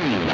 Mm-hmm.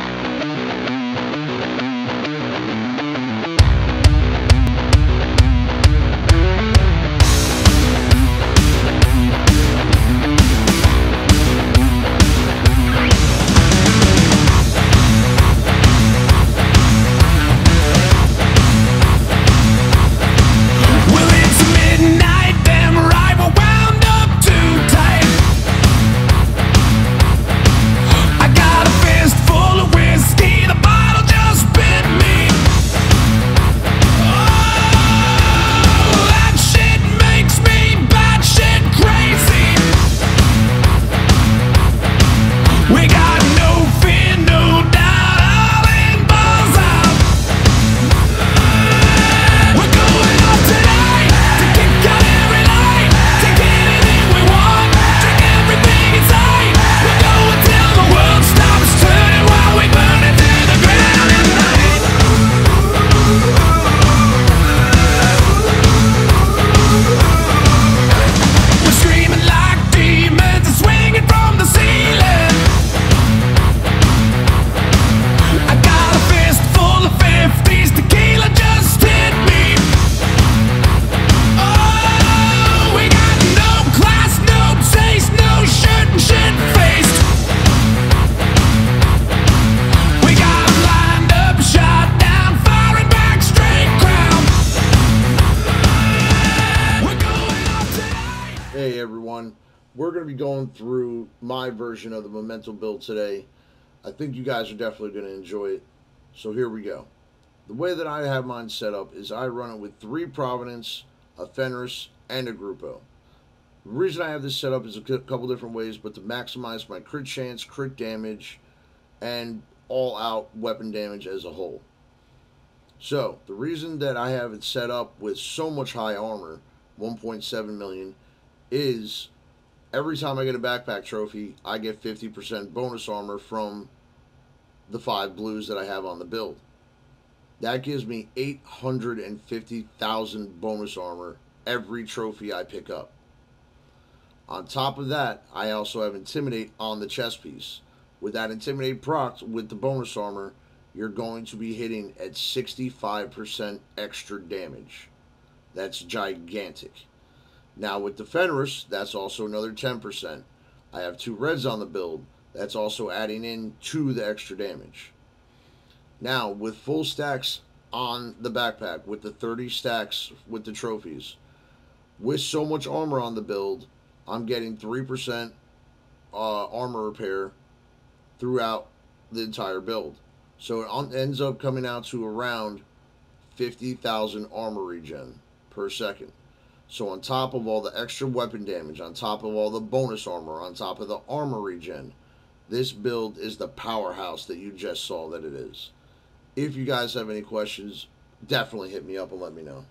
We're going to be going through my version of the Memento build today. I think you guys are definitely going to enjoy it. So here we go. The way that I have mine set up is I run it with three Providence, a Fenris, and a Grupo. The reason I have this set up is a couple different ways, but to maximize my crit chance, crit damage, and all out weapon damage as a whole. So, the reason that I have it set up with so much high armor, 1.7 million, is every time I get a backpack trophy, I get 50% bonus armor from the five blues that I have on the build. That gives me 850,000 bonus armor every trophy I pick up. On top of that, I also have Intimidate on the chest piece. With that Intimidate proc with the bonus armor, you're going to be hitting at 65% extra damage. That's gigantic. Now with the Fenris, that's also another 10%. I have two reds on the build. That's also adding in to the extra damage. Now with full stacks on the backpack, with the 30 stacks with the trophies, with so much armor on the build, I'm getting 3% uh, armor repair throughout the entire build. So it ends up coming out to around 50,000 armor regen per second. So on top of all the extra weapon damage, on top of all the bonus armor, on top of the armor regen, this build is the powerhouse that you just saw that it is. If you guys have any questions, definitely hit me up and let me know.